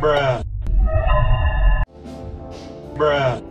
Bruh. Bruh.